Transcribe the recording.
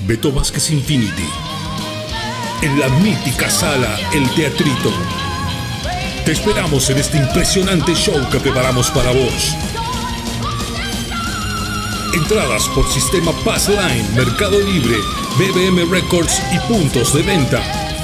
Beto Vázquez Infinity. En la mítica sala El Teatrito. Te esperamos en este impresionante show que preparamos para vos. Entradas por sistema Passline, Mercado Libre, BBM Records y puntos de venta.